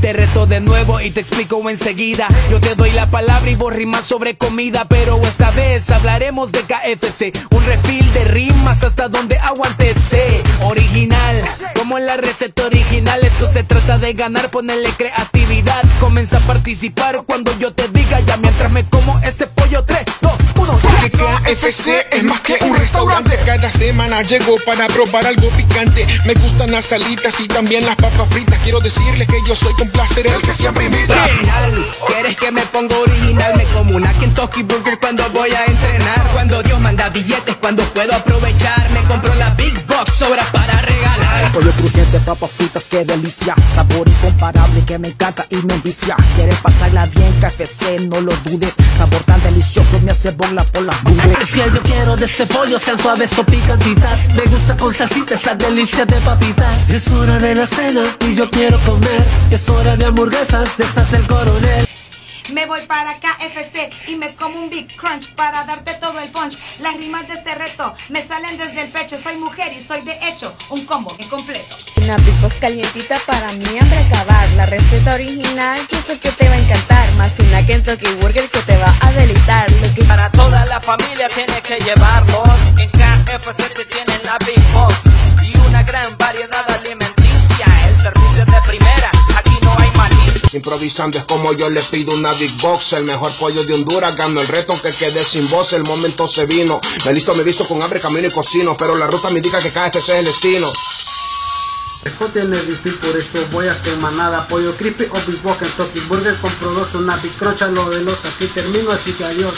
Te reto de nuevo y te explico enseguida. Yo te doy la palabra y vos rimas sobre comida, pero esta vez hablaremos de KFC. Un refil de rimas hasta donde aguante Original, como en la receta original. Esto se trata de ganar, ponerle creatividad. Comienza a participar cuando yo te diga ya mientras me como este KFC es más que un restaurante. Cada semana llego para probar algo picante. Me gustan las salitas y también las papas fritas. Quiero decirles que yo soy con placer el que siempre. Original, ¿quieres que me ponga original? Me como una Kentucky Burger cuando voy a entrenar. Cuando Dios manda billetes, cuando puedo aprovechar. Me compro la Big Box, sobra para. Pollo crujiente, papas fritas, qué delicia. Sabor incomparable que me encanta y me envicia. Quieres pasarla bien, KFC, no lo dudes. Sabor tan delicioso me hace bola por las nubes. Es que yo quiero de ese pollo, sean suaves o picantitas. Me gusta con salsita, esa delicia de papitas. Es hora de la cena y yo quiero comer. Es hora de hamburguesas, de esas del coronel. Me voy para KFC y me como un Big Crunch para darte todo el punch. Las rimas de este reto me salen desde el pecho. Soy mujer y soy de hecho un combo incompleto. Una Big Box calientita para mi hambre acabar. La receta original que sé que te va a encantar. Más una Kentucky Burger que te va a deleitar. Lo que Para toda la familia tienes que llevarlo. En KFC te tienen la Big Box y una gran variedad Improvisando es como yo le pido una Big Box. El mejor pollo de Honduras. Gano el reto aunque quedé sin voz. El momento se vino. Me listo, me visto con hambre, camino y cocino. Pero la ruta me indica que KFC es el destino. Tiene difícil, por eso voy a hacer manada. Pollo crispy o Big Toki Burger. Compro dos, una Big Crunch a lo veloz. Aquí termino, así que adiós.